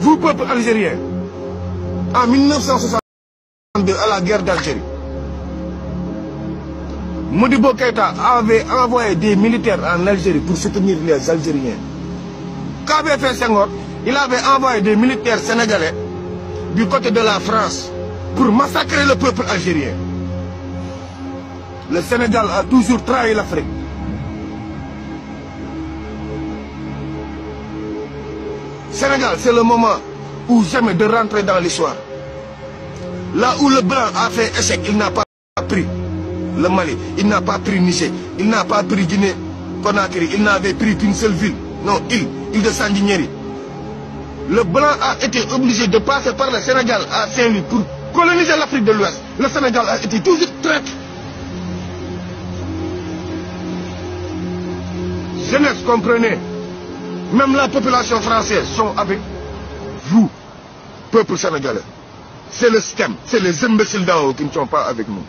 vous peuple algérien en 1962 à la guerre d'Algérie Modibo Keïta avait envoyé des militaires en Algérie pour soutenir les Algériens. Qu'avait fait Senghor Il avait envoyé des militaires sénégalais du côté de la France pour massacrer le peuple algérien. Le Sénégal a toujours trahi l'Afrique. Sénégal, c'est le moment ou jamais de rentrer dans l'histoire. Là où le blanc a fait échec, il n'a pas pris le Mali, il n'a pas pris Niger, il n'a pas pris Guinée, Conakry, il n'avait pris qu'une seule ville, non, île, île de Sanguinieri. Le blanc a été obligé de passer par le Sénégal à Saint-Louis pour coloniser l'Afrique de l'Ouest. Le Sénégal a été toujours traître. Jeunesse, comprenez, même la population française sont avec vous, peuple sénégalais. C'est le système, c'est les imbéciles d'en haut qui ne sont pas avec nous.